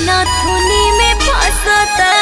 कृष्णा नथुनी में फंसता